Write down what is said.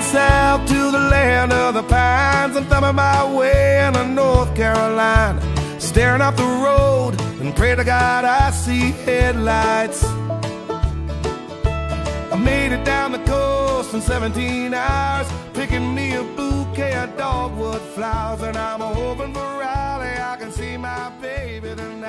down south to the land of the pines. I'm thumbing my way into North Carolina, staring off the road and pray to God I see headlights. I made it down the coast in 17 hours, picking me a bouquet of dogwood flowers, and I'm hoping for Riley, I can see my baby tonight.